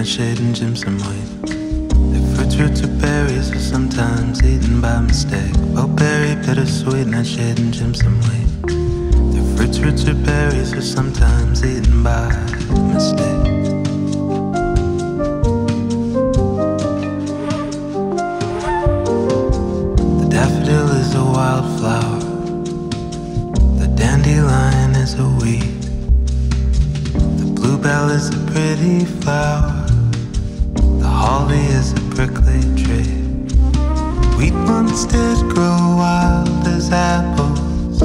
nightshade, and Jimson white. The fruits, roots, or berries are sometimes eaten by mistake. Oh, Blueberry, bittersweet, nightshade, and Jimson white. The fruits, roots, or berries are sometimes eaten by mistake. The daffodil is a wildflower. The dandelion is a weed. The bluebell is a pretty flower. Holly is a prickly tree. Wheat once did grow wild as apples.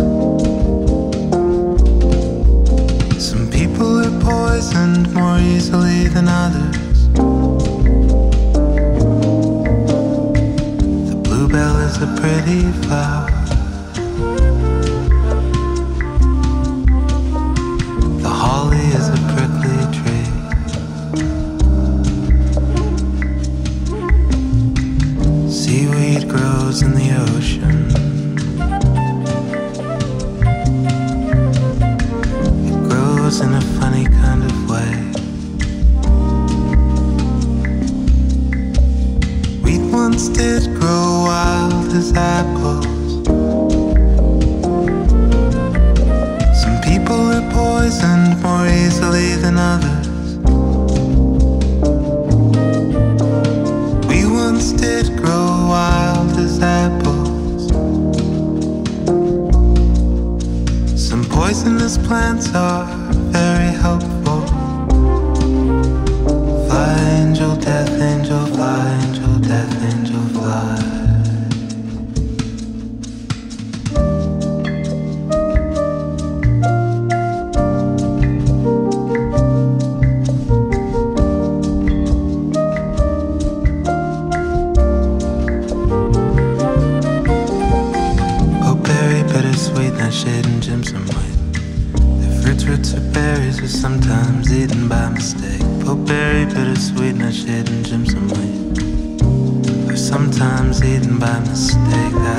Some people are poisoned more easily than others. The bluebell is a pretty flower. The holly is a prickly tree. Grows in the ocean. It grows in a funny kind of way. Wheat once did grow wild as apples. Some people are poisoned more easily than others. Poisonous plants are very helpful. Fly angel, death angel, weight, not shedding gems and white. The fruits, roots, or berries are sometimes eaten by mistake. Pokeberry, bittersweet, not shedding gyms and white. Are sometimes eaten by mistake. I